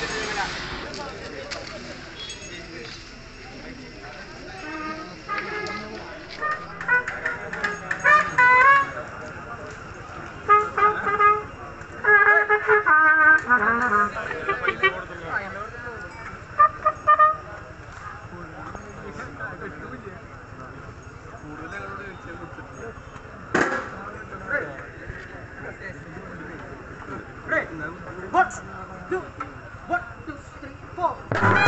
cái gì bên ạ? 不